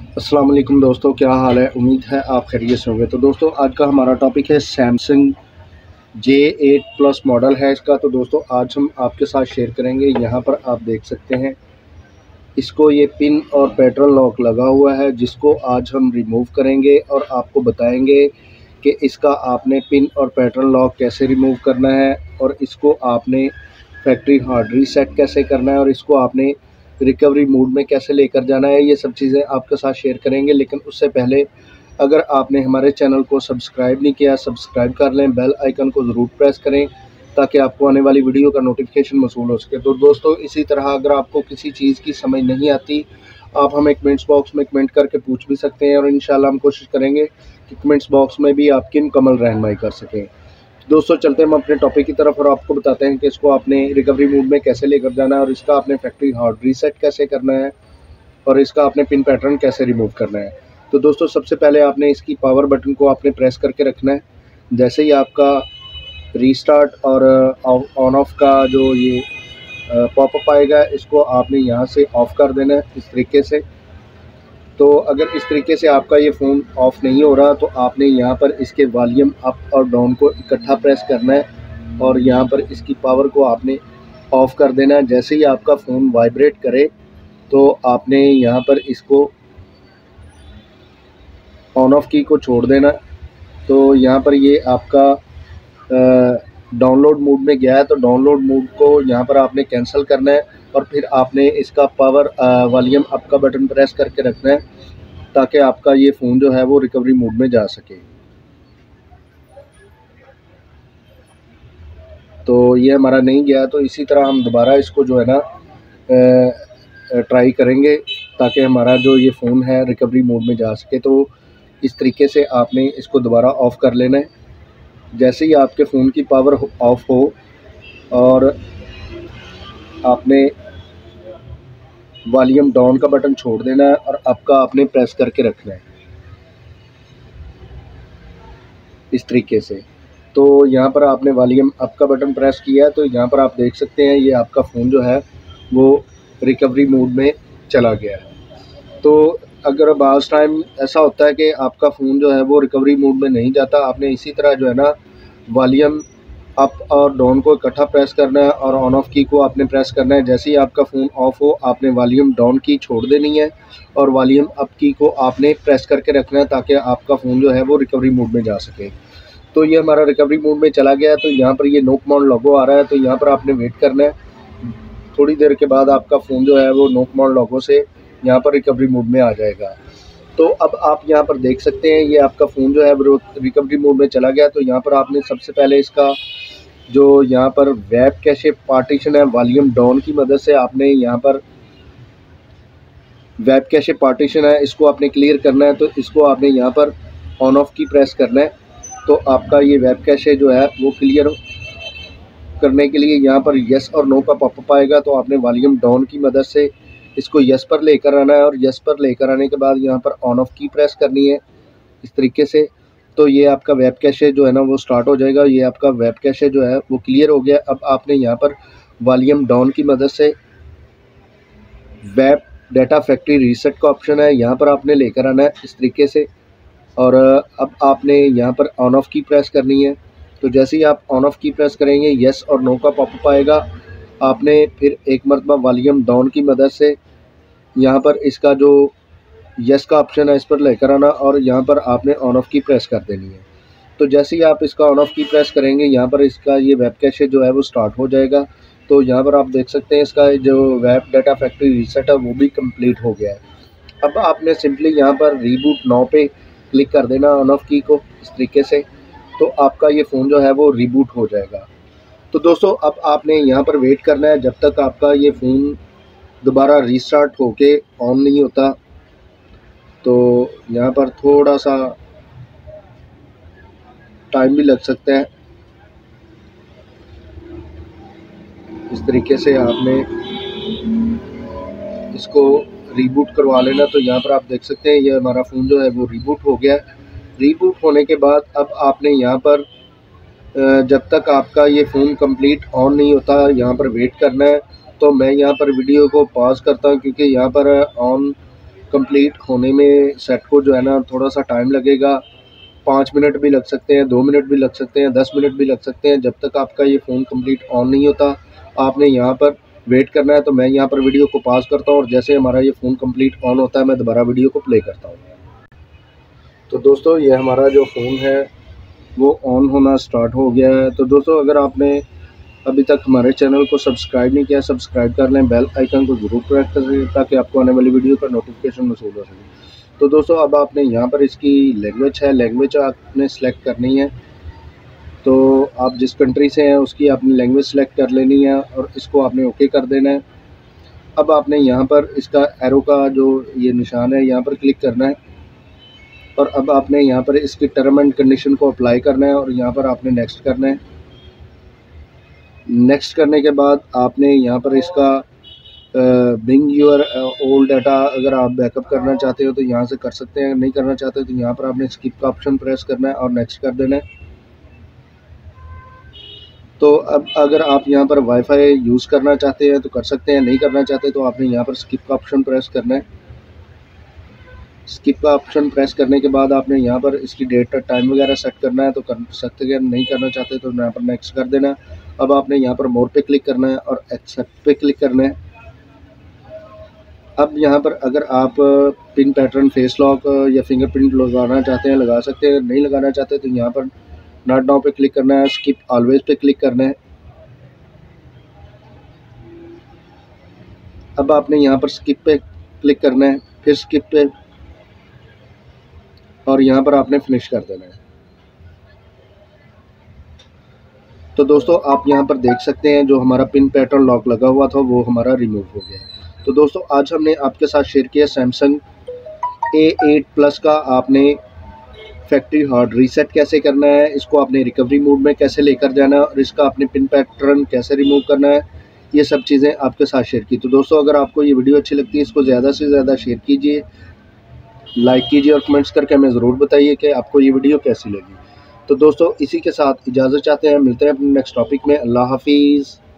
वालेकुम दोस्तों, क्या हाल है? उम्मीद है आप खैरियत से होंगे। तो दोस्तों, आज का हमारा टॉपिक है Samsung J eight plus model है इसका। तो दोस्तों, आज हम आपके साथ शेयर करेंगे। यहाँ पर आप देख सकते हैं, इसको ये पिन और पेट्रोल लॉक लगा हुआ है, जिसको आज हम रिमूव करेंगे और आपको बताएँगे कि इसका आपने पिन और पेट्रोल लॉक कैसे रिमूव करना है और इसको आपने फैक्ट्री हार्ड रीसेट कैसे करना है और इसको आपने रिकवरी मूड में कैसे लेकर जाना है, ये सब चीज़ें आपके साथ शेयर करेंगे। लेकिन उससे पहले, अगर आपने हमारे चैनल को सब्सक्राइब नहीं किया सब्सक्राइब कर लें बेल आइकन को ज़रूर प्रेस करें, ताकि आपको आने वाली वीडियो का नोटिफिकेशन मसूल हो सके। तो दोस्तों, इसी तरह अगर आपको किसी चीज़ की समझ नहीं आती, आप हमें कमेंट्स बॉक्स में कमेंट करके पूछ भी सकते हैं और इन हम कोशिश करेंगे कि कमेंट्स बॉक्स में भी आपकी मुकम्मल रहनमाई कर सकें। दोस्तों, चलते हैं हम अपने टॉपिक की तरफ़ और आपको बताते हैं कि इसको आपने रिकवरी मूड में कैसे लेकर जाना है और इसका आपने फैक्ट्री हार्ड रीसेट कैसे करना है और इसका आपने पिन पैटर्न कैसे रिमूव करना है। तो दोस्तों, सबसे पहले आपने इसकी पावर बटन को आपने प्रेस करके रखना है। जैसे ही आपका रीस्टार्ट और ऑन ऑफ़ का जो ये पॉपअप आएगा, इसको आपने यहाँ से ऑफ़ कर देना है, इस तरीके से। तो अगर इस तरीके से आपका ये फ़ोन ऑफ़ नहीं हो रहा तो आपने यहाँ पर इसके वॉल्यूम अप और डाउन को इकट्ठा प्रेस करना है और यहाँ पर इसकी पावर को आपने ऑफ़ कर देना है। जैसे ही आपका फ़ोन वाइब्रेट करे तो आपने यहाँ पर इसको ऑन ऑफ़ की को छोड़ देना। तो यहाँ पर ये आपका डाउनलोड मोड में गया है तो डाउनलोड मोड को यहाँ पर आपने कैंसिल करना है और फिर आपने इसका पावर वॉल्यूम अप का बटन प्रेस करके रखना है ताकि आपका ये फ़ोन जो है वो रिकवरी मोड में जा सके। तो ये हमारा नहीं गया तो इसी तरह हम दोबारा इसको जो है ना ट्राई करेंगे ताकि हमारा जो ये फ़ोन है रिकवरी मोड में जा सके। तो इस तरीके से आपने इसको दोबारा ऑफ़ कर लेना है। जैसे ही आपके फ़ोन की पावर ऑफ़ हो और आपने वॉल्यूम डाउन का बटन छोड़ देना है और आपका आपने प्रेस करके रखना है इस तरीके से तो यहाँ पर आपने वॉल्यूम अप का बटन प्रेस किया है तो यहाँ पर आप देख सकते हैं ये आपका फ़ोन जो है वो रिकवरी मोड में चला गया है। तो अगर बाज़ टाइम ऐसा होता है कि आपका फ़ोन जो है वो रिकवरी मोड में नहीं जाता, आपने इसी तरह जो है ना वॉल्यूम अप और डाउन को इकट्ठा प्रेस करना है और ऑन ऑफ़ की को आपने प्रेस करना है। जैसे ही आपका फ़ोन ऑफ़ हो, आपने वॉल्यूम डाउन की छोड़ देनी है और वॉल्यूम अप की को आपने प्रेस करके रखना है ताकि आपका फ़ोन जो है वो रिकवरी मोड में जा सके। तो ये हमारा रिकवरी मोड में चला गया है। तो यहाँ पर ये नोक माउंट लॉगो आ रहा है। तो यहाँ पर आपने वेट करना है। थोड़ी देर के बाद आपका फ़ोन जो है वो नोक माउंट लॉगो से यहाँ पर रिकवरी मोड में आ जाएगा। तो अब आप यहाँ पर देख सकते हैं, ये आपका फ़ोन जो है रिकवरी मोड में चला गया। तो यहाँ पर आपने सबसे पहले इसका जो यहाँ पर वेब कैशे पार्टीशन है वॉल्यूम डाउन की मदद से आपने यहाँ पर वेब कैशे पार्टीशन है, इसको आपने क्लियर करना है। तो इसको आपने यहाँ पर ऑन ऑफ़ की प्रेस करना है। तो आपका ये वेब कैशे जो है, वो क्लियर करने के लिए यहाँ पर यस और नो का पॉपअप आएगा। तो आपने वॉल्यूम डाउन की मदद से इसको यस पर लेकर आना है और यस पर लेकर आने के बाद यहाँ पर ऑन ऑफ़ की प्रेस करनी है इस तरीके से। तो ये आपका वेब कैशे जो है ना, वो स्टार्ट हो जाएगा ये आपका वेब कैशे जो है, वो क्लियर हो गया। अब आपने यहाँ पर वॉल्यूम डाउन की मदद से वेब डाटा फैक्ट्री रीसेट का ऑप्शन है, यहाँ पर आपने लेकर आना है इस तरीके से। और अब आपने यहाँ पर ऑन ऑफ़ की प्रेस करनी है। तो जैसे ही आप ऑन ऑफ़ की प्रेस करेंगे येस और नो का पॉपअप आएगा। आपने फिर एक मरतबा वॉल्यूम डाउन की मदद से यहाँ पर इसका जो यस का ऑप्शन है, इस पर लेकर आना और यहाँ पर आपने ऑन ऑफ़ की प्रेस कर देनी है। तो जैसे ही आप इसका ऑन ऑफ़ की प्रेस करेंगे, यहाँ पर इसका ये वेब कैशे जो है, वो स्टार्ट हो जाएगा। तो यहाँ पर आप देख सकते हैं, इसका जो वेब डाटा फैक्ट्री रीसेट है, वो भी कंप्लीट हो गया है। अब आपने सिंपली यहाँ पर रीबूट नाउ पे क्लिक कर देना ऑन ऑफ़ की को इस तरीके से। तो आपका ये फ़ोन जो है, वो रिबूट हो जाएगा। तो दोस्तों, अब आपने यहाँ पर वेट करना है। जब तक आपका ये फ़ोन दोबारा रीस्टार्ट होके ऑन नहीं होता। तो यहाँ पर थोड़ा सा टाइम भी लग सकता है। इस तरीके से आपने इसको रीबूट करवा लेना। तो यहाँ पर आप देख सकते हैं, ये हमारा फ़ोन जो है वो रीबूट हो गया। रीबूट होने के बाद अब आपने यहाँ पर जब तक आपका ये फ़ोन कंप्लीट ऑन नहीं होता, यहाँ पर वेट करना है। तो मैं यहाँ पर वीडियो को पॉज करता हूँ क्योंकि यहाँ पर ऑन कंप्लीट होने में सेट को जो है ना थोड़ा सा टाइम लगेगा। पाँच मिनट भी लग सकते हैं, दो मिनट भी लग सकते हैं, दस मिनट भी लग सकते हैं जब तक आपका ये फ़ोन कंप्लीट ऑन नहीं होता। आपने यहाँ पर वेट करना है तो मैं यहाँ पर वीडियो को पास करता हूँ और जैसे हमारा ये फ़ोन कंप्लीट ऑन होता है, मैं दोबारा वीडियो को प्ले करता हूँ। तो दोस्तों, ये हमारा जो फ़ोन है, वो ऑन होना स्टार्ट हो गया है। तो दोस्तों, अगर आपने अभी तक हमारे चैनल को सब्सक्राइब नहीं किया, सब्सक्राइब कर लें, बेल आइकन को ज़रूर प्रेस करें ताकि आपको आने वाली वीडियो का नोटिफिकेशन मसूल हो सके तो दोस्तों, अब आपने यहाँ पर इसकी लैंग्वेज है लैंग्वेज आपने सेलेक्ट करनी है। तो आप जिस कंट्री से हैं, उसकी आपने लैंग्वेज सेलेक्ट कर लेनी है और इसको आपने ओके कर देना है। अब आपने यहाँ पर इसका एरो का जो ये निशान है, यहाँ पर क्लिक करना है। और अब आपने यहाँ पर इसकी टर्म एंड कंडीशन को अप्लाई करना है और यहाँ पर आपने नेक्स्ट करना है। नेक्स्ट करने के बाद आपने यहाँ पर इसका बिंग यूर ओल्ड डाटा अगर आप बैकअप करना चाहते हो तो यहाँ से कर सकते हैं, नहीं करना चाहते तो यहाँ पर आपने स्किप का ऑप्शन प्रेस करना है और नेक्स्ट कर देना है। तो अब अगर आप यहाँ पर वाईफाई यूज़ करना चाहते हैं तो कर सकते हैं, नहीं करना चाहते तो आपने यहाँ पर स्किप का ऑप्शन प्रेस करना है। स्किप का ऑप्शन प्रेस करने के बाद आपने यहाँ पर इसकी डेट और टाइम वगैरह सेट करना है तो कर सकते हैं, नहीं करना चाहते तो यहाँ पर नेक्स्ट कर देना। अब आपने यहाँ पर मोर पे क्लिक करना है और एक्सेप्ट पे क्लिक करना है। अब यहाँ पर अगर आप पिन पैटर्न फेस लॉक या फिंगरप्रिंट लगाना चाहते हैं, लगा सकते हैं। नहीं लगाना चाहते तो यहाँ पर नॉट नाउ पे क्लिक करना है स्किप ऑलवेज पे क्लिक करना है। अब आपने यहाँ पर स्किप पे क्लिक करना है, फिर स्किप पे और यहाँ पर आपने फिनिश कर देना है। तो दोस्तों, आप यहाँ पर देख सकते हैं जो हमारा पिन पैटर्न लॉक लगा हुआ था, वो हमारा रिमूव हो गया तो दोस्तों, आज हमने आपके साथ शेयर किया सैमसंग ए एट प्लस का। आपने फैक्ट्री हार्ड रीसेट कैसे करना है, इसको आपने रिकवरी मोड में कैसे लेकर जाना है, और इसका आपने पिन पैटर्न कैसे रिमूव करना है, ये सब चीज़ें आपके साथ शेयर की। तो दोस्तों, अगर आपको ये वीडियो अच्छी लगती है, इसको ज़्यादा से ज़्यादा शेयर कीजिए लाइक कीजिए और कमेंट्स करके हमें ज़रूर बताइए कि आपको ये वीडियो कैसी लगी। तो दोस्तों, इसी के साथ इजाज़त चाहते हैं। मिलते हैं अपने नेक्स्ट टॉपिक में। अल्लाह हाफिज़।